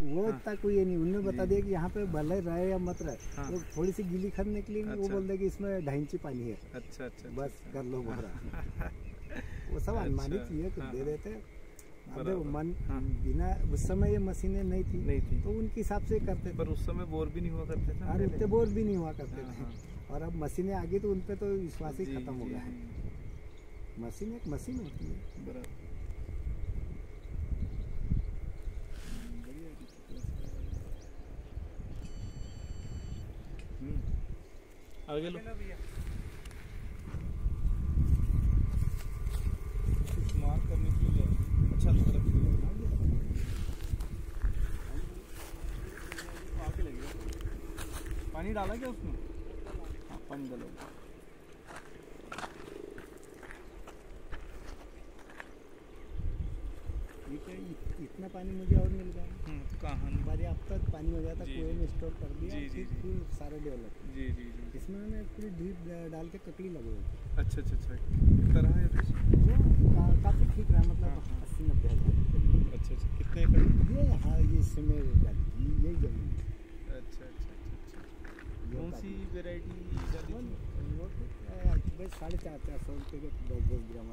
वो हाँ। इतना कोई ये नहीं उन्होंने बता दिया कि यहाँ पे भले रहे या मत रहे हाँ। तो थोड़ी सी गीली खाद निकलेगी वो अच्छा। बोल दे कि इसमें ढाई इंची पानी है अच्छा अच्छा बस अच्छा, कर लो बोरा वो सब अनुमानित अच्छा, चीज़ें हाँ, दे हाँ। देते अब बराबर, मन हाँ। बिना उस समय ये मशीनें नहीं थी नहीं थी तो उनके हिसाब से करते पर उस समय बोर भी नहीं हुआ करते थे ना और पहले। उतने बोर भी नहीं हुआ करते थे। और अब मशीनें आ गई तो उन पे तो विश्वास ही खत्म हो गया है मशीन एक मशीन होती है आगे लो। कुछ करने के लिए अच्छा लग रहा है। पानी डाला क्या उसमें? हाँ पानी डालो ठीक है इत- इतना पानी मुझे और मिल गया। हम्म कहाँ? पर्याप्त तक पानी हो जाता जी, कुएँ। में स्टोर कर दिया जी, जी, फिर जी। सारा डेवलप जी जी जी। इसमें मैंने पूरी ड्रीप डाल के ककड़ी लगी हुई अच्छा अच्छा अच्छा। तरह है वो काफ़ी ठीक रहा हाँ, मतलब हाँ। अस्सी नब्बे हज़ार। अच्छा अच्छा। कितने एकड़? ये यहाँ ये इसमें यही ज़मीन अच्छा अच्छा अच्छा अच्छा। कौन सी वेराइटी थी तो, साढ़े चार चार सौ रुपये के दस दस ग्राम